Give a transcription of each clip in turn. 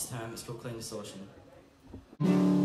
this time. It's called Clean Distortion.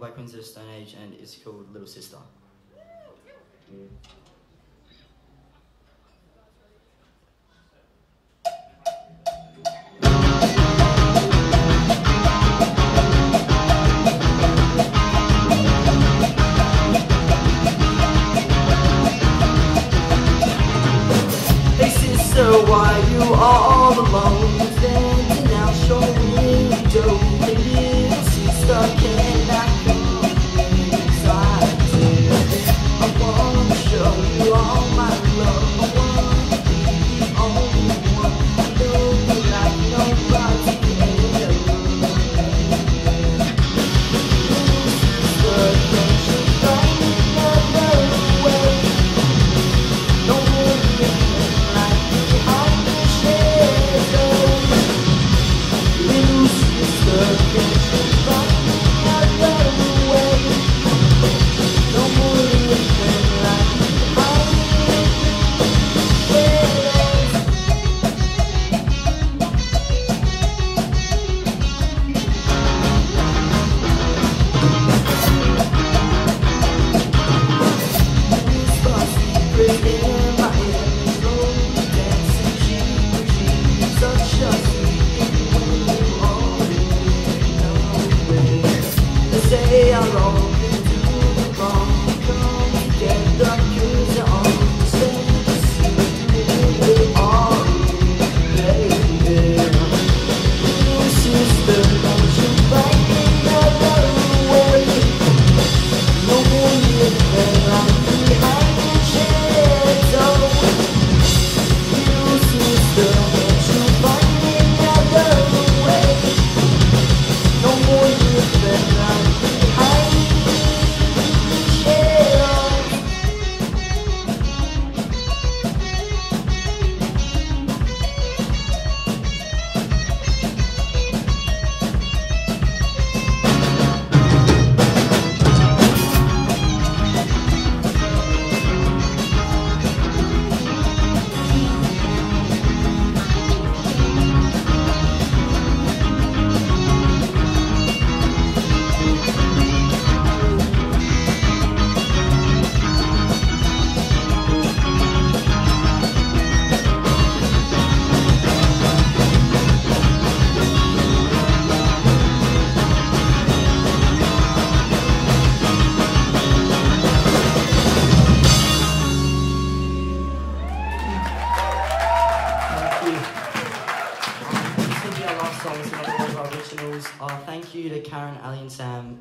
brought by Queens of the Stone Age and it's called Little Sister. Hey sister, why you all alone? Standing out showing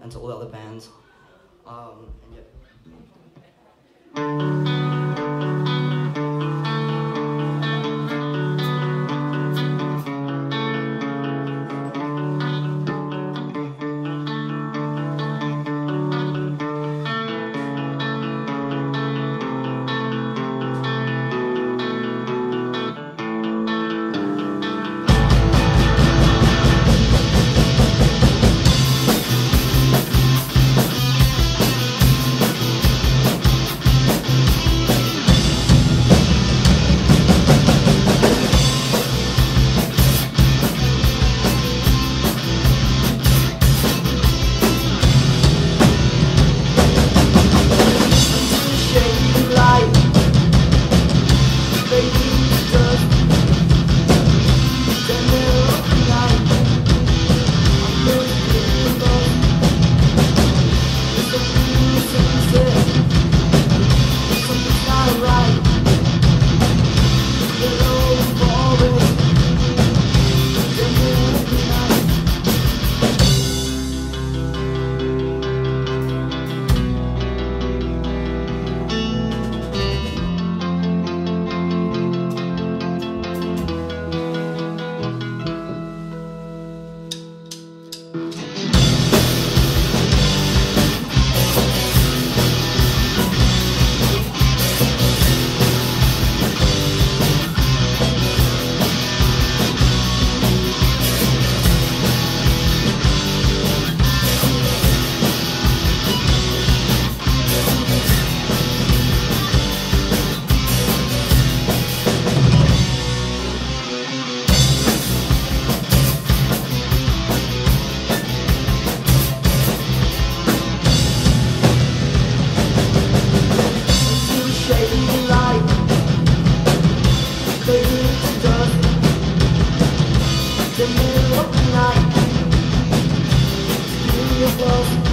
and to all the other bands. Um, and yeah. the middle of the night. it's beautiful.